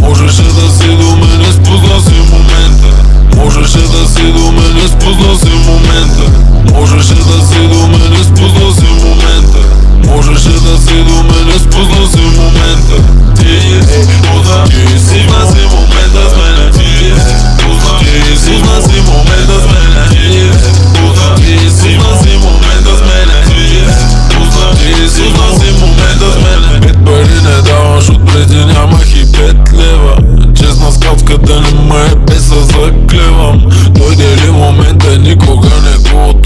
Можеше да си Можеше да си до мене, спозна си момента. Можеше да си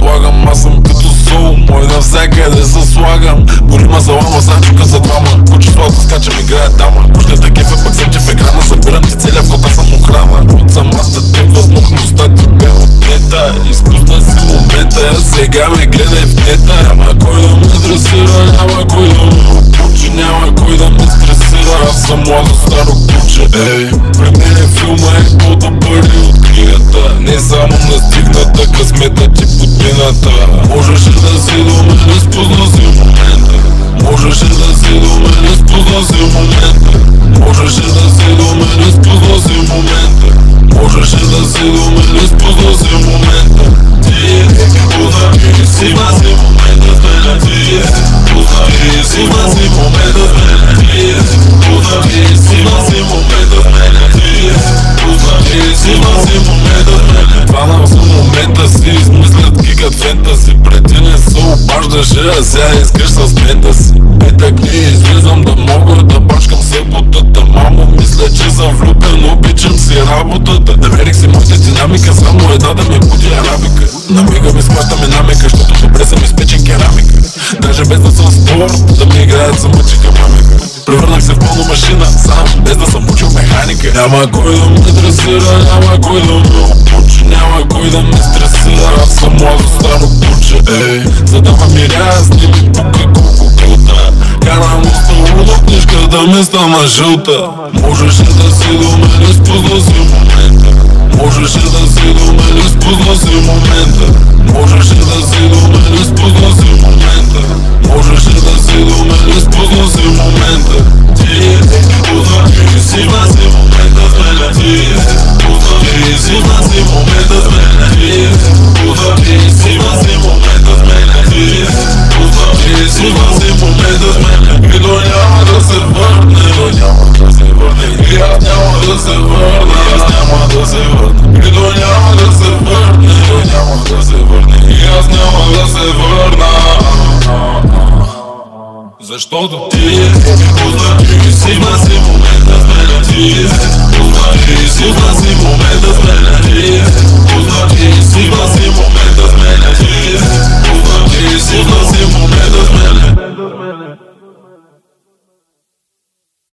отлагам Аз съм като сол, мой навсякъде се слагам Боли ма за лама, санчука за двама. Кучеството скачам, играе дама. Пушката кефа, пък съм че в екрана Събирам ти целя в аз съм охрана. От самата те възможността ти бе отнета. Изпусна си момента, сега ме гледай в нета Няма кой да ме дресира, няма кой да ме обучи Няма кой да ме стресира, аз съм младо старо куче Ей, при мен филма е по-добър от книгата. Не само настигната късмета ти подмината Можеше да си до мене, спозна се обаждаше, а сега искаш с мента си. Петък не излизам да мога да бачкам съботата Мамо, мисля, че съм влюбен, обичам си работата. Намерих си моята динамика, само една да ми буди арабика. На мига ми схващаме намека, защото добре съм изпечен керамика. Даже без да съм спорт, да ми играят за мъчика мамика. Превърнах се в пълна машина, сам, без да съм учил механика. Няма кой да ме дресира, няма кой да ме обучи Няма кой да ме стресира, аз съм младо старо куче Ей, задава ми раз, не ми пука колко крута Карам уста луда, книжката ми стана жълта. Можеше да си до мене, спозна си момента? Можеше да си до мене, спозна си момента? Можеше да си до мене, спозна си момента? Можеше да си до мене, спозна си момента? Ти е спозна, ти си си момента с мене Ти е. Спозна, ти си си момента с мене Ти е. Ти си ти си с мене И до няма да се върне, до няма да се върне И аз няма да се върна, аз няма да се върна. И до няма да се върне, до няма да се върне И аз няма да се върна. Защото ти е позна, ти си в и момента с мен Ти